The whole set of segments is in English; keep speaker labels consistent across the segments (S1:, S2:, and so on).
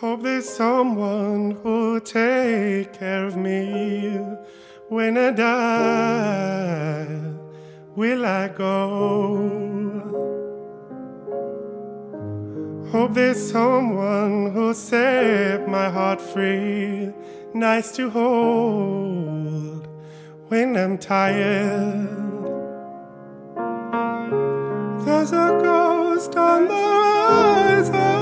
S1: Hope there's someone who'll take care of me when I die. Will I go? Hope there's someone who'll set my heart free, nice to hold when I'm tired. There's a ghost on the horizon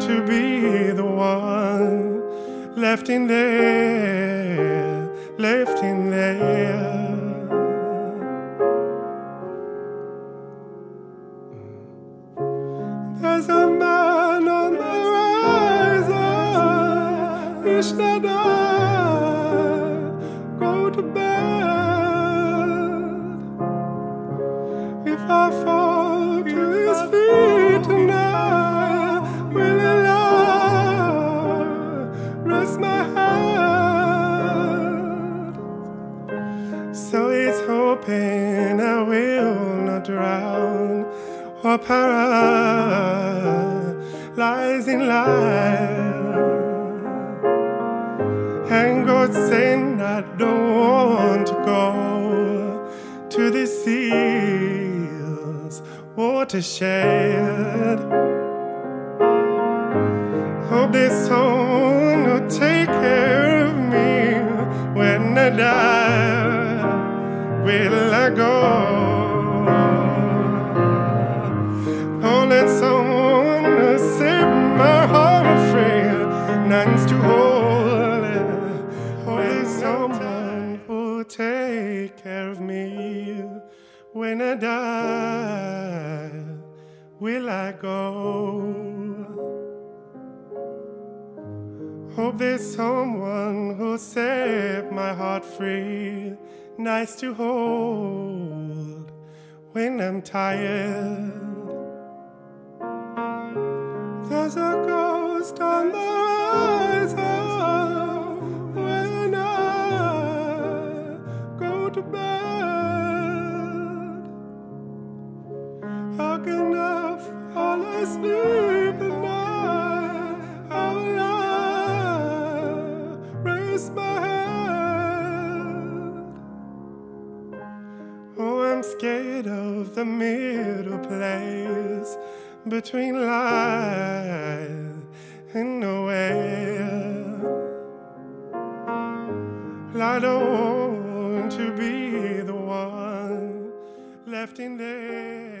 S1: to be the one left in there, left in there. There's a man on the horizon. Hoping I will not drown or paralyze in life. And God saying I don't want to go to the seas watershed. Hope there's someone who'll take care of me when I die. Will I go? Oh, let someone set my heart free, none's to hold it. Oh, there's someone who'll take care of me when I die. Will I go? Hope there's someone who'll set my heart free, nice to hold when I'm tired. There's a ghost on the horizon when I go to bed. How can I fall asleep Oh, I'm scared of the middle place between life and nowhere. I don't want to be the one left in there.